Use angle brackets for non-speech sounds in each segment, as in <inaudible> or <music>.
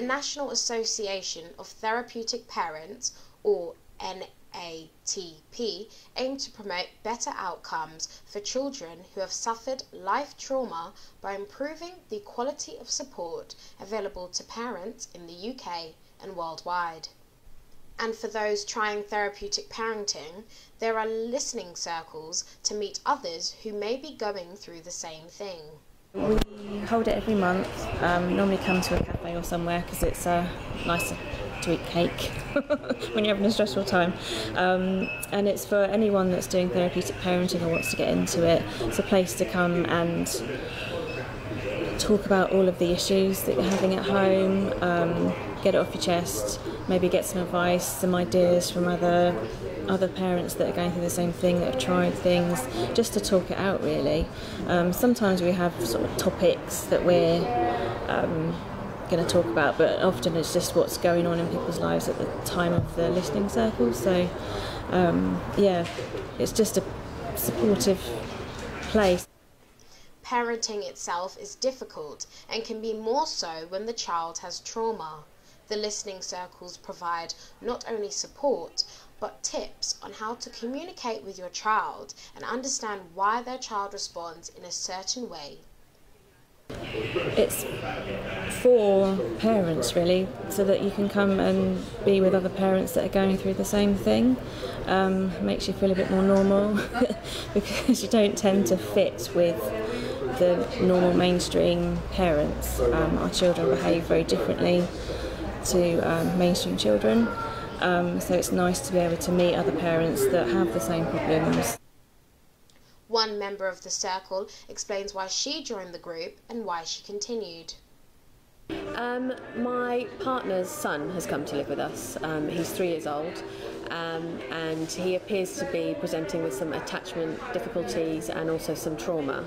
The National Association of Therapeutic Parents, or NATP, aim to promote better outcomes for children who have suffered life trauma by improving the quality of support available to parents in the UK and worldwide. And for those trying therapeutic parenting, there are listening circles to meet others who may be going through the same thing. We hold it every month. Um, normally come to a cafe or somewhere because it's uh, nice to eat cake <laughs> when you're having a stressful time. Um, and it's for anyone that's doing therapeutic parenting or wants to get into it. It's a place to come and talk about all of the issues that you're having at home, um, get it off your chest, maybe get some advice, some ideas from other other parents that are going through the same thing, that have tried things, just to talk it out really. Um, sometimes we have sort of topics that we're um, going to talk about, but often it's just what's going on in people's lives at the time of the listening circle. So, um, yeah, it's just a supportive place. Parenting itself is difficult and can be more so when the child has trauma. The listening circles provide not only support but tips on how to communicate with your child and understand why their child responds in a certain way. It's for parents really, so that you can come and be with other parents that are going through the same thing. Um, makes you feel a bit more normal <laughs> because you don't tend to fit with the normal mainstream parents. Um, our children behave very differently to um, mainstream children, um, so it's nice to be able to meet other parents that have the same problems. One member of the circle explains why she joined the group and why she continued. Um, my partner's son has come to live with us. Um, he's three years old um, and he appears to be presenting with some attachment difficulties and also some trauma.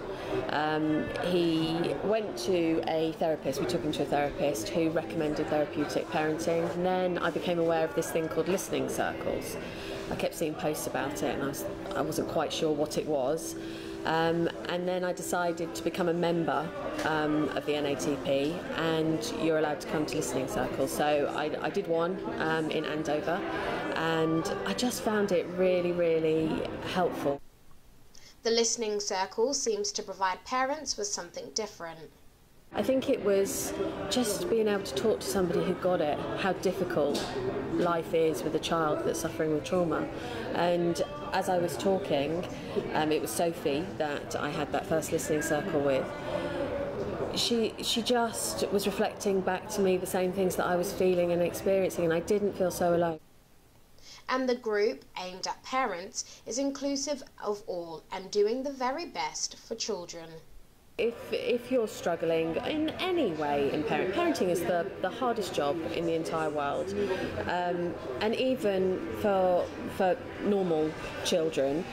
Um, he went to a therapist, we took him to a therapist who recommended therapeutic parenting, and then I became aware of this thing called listening circles. I kept seeing posts about it and I, was, I wasn't quite sure what it was. Um, and then I decided to become a member um, of the NATP, and you're allowed to come to listening circles. So I, I did one um, in Andover, and I just found it really, really helpful. The listening circle seems to provide parents with something different. I think it was just being able to talk to somebody who got it, how difficult life is with a child that's suffering with trauma. And as I was talking, um, it was Sophie that I had that first listening circle with. She, she just was reflecting back to me the same things that I was feeling and experiencing, and I didn't feel so alone. And the group, aimed at parents, is inclusive of all and doing the very best for children. If, if you're struggling in any way in parent, parenting is the, the hardest job in the entire world. Um, and even for, for normal children,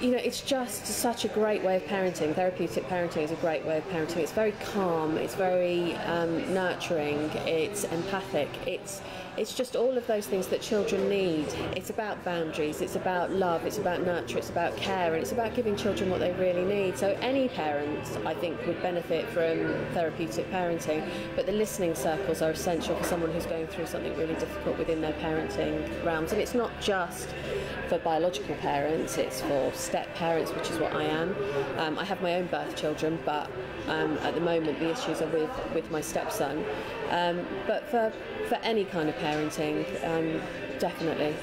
you know, it's just such a great way of parenting. Therapeutic parenting is a great way of parenting. It's very calm, it's very um, nurturing, it's empathic, it's it's just all of those things that children need. It's about boundaries, it's about love, it's about nurture, it's about care, and it's about giving children what they really need. So any parent, I think, would benefit from therapeutic parenting, but the listening circles are essential for someone who's going through something really difficult within their parenting realms. And it's not just for biological parents, it's for step parents, which is what I am. Um, I have my own birth children, but um, at the moment the issues are with, with my stepson. Um, but for, for any kind of parenting, um, definitely.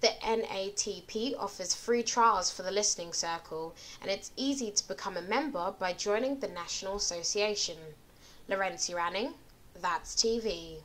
The NATP offers free trials for the listening circle, and it's easy to become a member by joining the National Association. Laurencia Anning, That's TV.